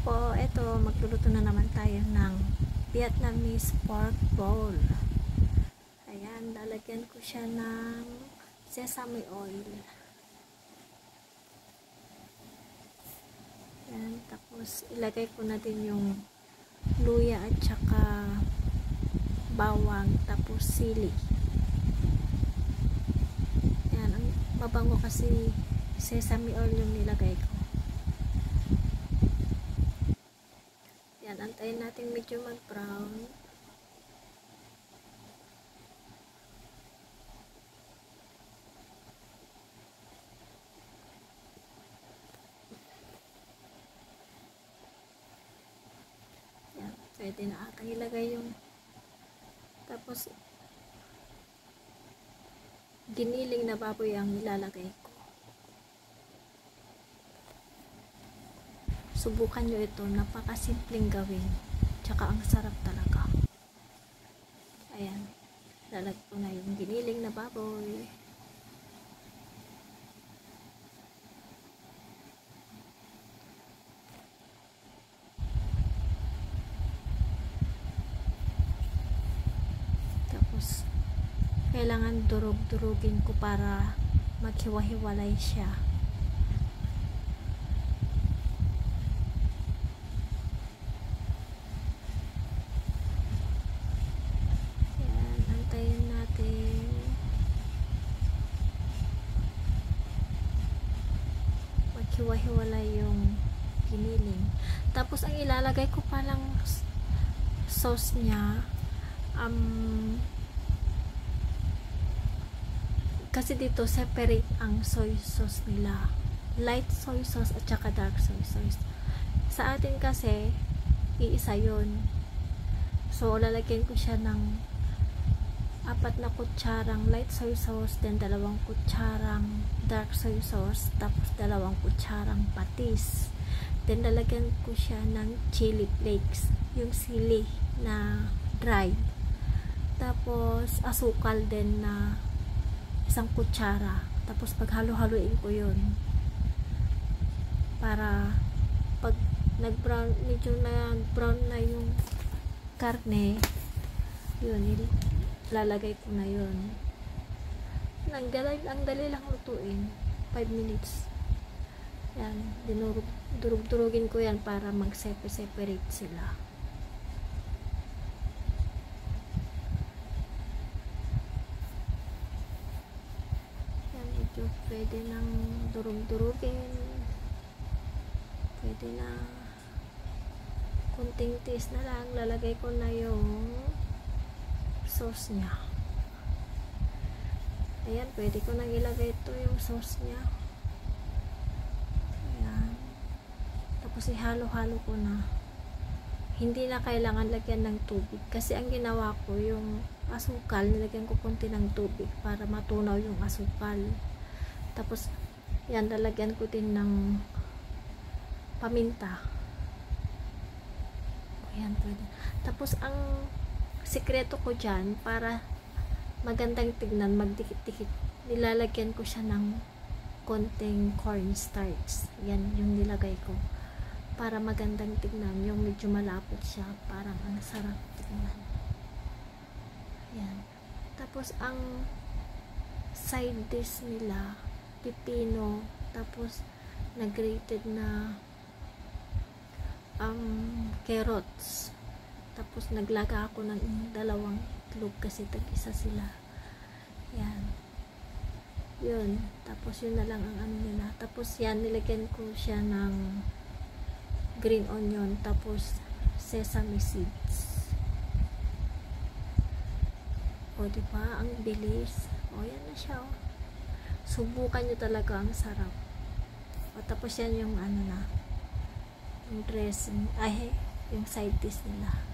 po, eto, magluluto na naman tayo ng Vietnamese pork bowl. Ayan, lalagyan ko siya ng sesame oil. Ayan, tapos ilagay ko na din yung luya at saka bawang, tapos sili. Ayan, ang mabango kasi sesame oil yung nilagay ko. Yan, antayin natin medyo mag-brown. Yan, pwede na ata ilagay yung tapos giniling na baboy ang nilalagay ko. Subukan nyo ito, napakasimpleng gawin. Tsaka ang sarap talaga. Ayan, lalag ko na yung giniling na baboy. Tapos, kailangan durog-durugin ko para maghiwa-hiwalay siya. Maghiwa-hiwalay yung giniling. Tapos, ang ilalagay ko palang sauce niya, um, kasi dito separate ang soy sauce nila. Light soy sauce at saka dark soy sauce. Sa atin kasi iisa yon so lalagyan ko siya ng apat na kutsarang light soy sauce then dalawang kutsarang dark soy sauce tapos dalawang kutsarang patis. Then lalagyan ko siya ng chili flakes yung sili na dried. Tapos asukal din na isang kutsara. Tapos paghalo-haloin ko yun. Para pag nag brown medyo nag brown na yung karne yun lalagay ko na yun. Ang dali, ang dali lang lutuin. 5 minutes. Yan. Dinurug durug-durugin ko yan para mag separate sila medyo pwede nang durug-durugin pwede na. Kunting taste na lang. Lalagay ko na yung sauce nya ayan pwede ko nang ilagay ito yung sauce nya ayan. Tapos ihalo-halo ko na. Hindi na kailangan lagyan ng tubig kasi ang ginawa ko yung asukal nilagyan ko konti ng tubig para matunaw yung asukal. Tapos, yan, lalagyan ko din ng paminta. Ayan, pwede. Tapos, ang sikreto ko dyan, para magandang tignan, magdikit-dikit, nilalagyan ko siya ng konting cornstarch. Yan, yung nilagay ko. Para magandang tignan, yung medyo malapot siya, parang ang sarap tignan. Yan. Tapos, ang side dish nila, pipino tapos na-grated na um, carrots tapos naglaga ako ng dalawang itlog kasi tag-isa sila. Yan. Yun. Tapos yun na lang ang ano nila. Tapos yan nilagyan ko siya ng green onion tapos sesame seeds. O diba? Ang bilis. O yan na siya o subukan nyo talaga ang sarap. O tapos yan yung ano na yung dressing ay yung side dish nila